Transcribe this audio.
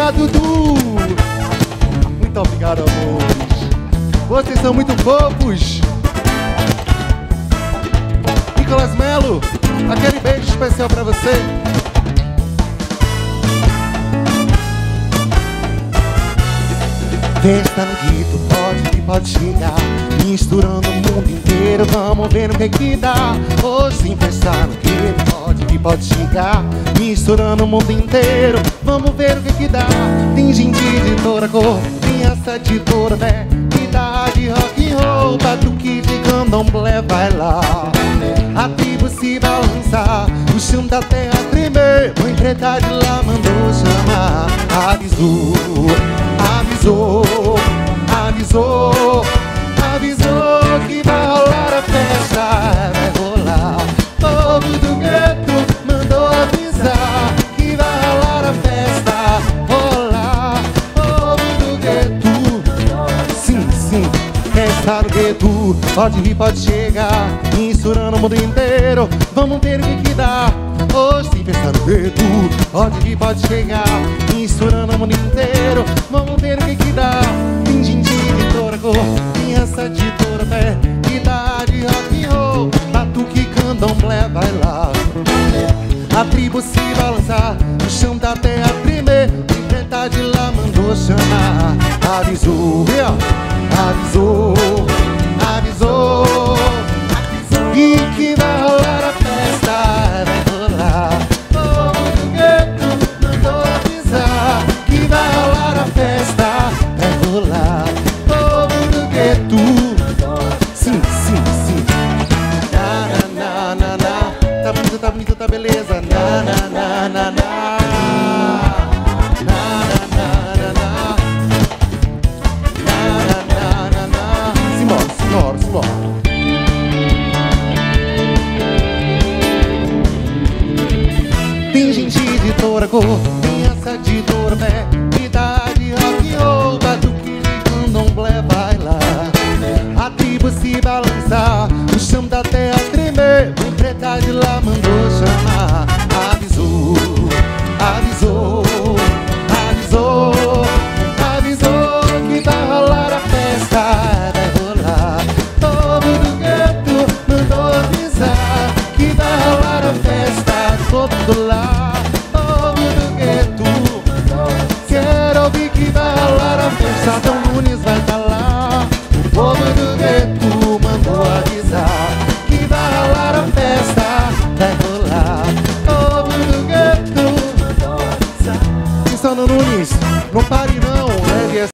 obrigado, Du. Muito obrigado, amores. Vocês são muito fofos. Nicolas Melo, aquele beijo especial pra você. Festa no guito, pode que pode chegar Misturando o mundo inteiro, vamos ver no que que dá Hoje sim, festa no que pode chegar Misturando o mundo inteiro, vamos ver o que que dá. Tem gente de toda cor, tem essa de toda fé. Que dá de rock and roll, batuque de candomblé, vai lá A tribo se balançar, o chão da terra tremer. Mãe preta de lá mandou chamar, avisou avisou, gueto, pode vir, pode chegar, misturando o mundo inteiro, vamos ver o que que dá. Hoje tem festa no gueto, pode vir, pode chegar, misturando o mundo inteiro, vamos ver o que que dá. Tem din de tem essa de toda fé, idade rock and roll, batuque candomblé, vai lá. A tribo se balançar, o chão da terra tremer, o de lá mandou chamar, avisou, avisou, bonito, tá beleza. Na na na na na. Simbora, simbora. Tem gente de toda tem essa de toda fé Idade, rock roll, batuque candomblé, vai lá A tribo se balançar, o chão da terra preta de lá mandou chamar. Avisou, avisou, avisou Avisou que vai rolar a festa, vai rolar. Povo do gueto mandou avisar Que vai rolar a festa todo lá Povo do gueto Quero ouvir que vai rolar a festa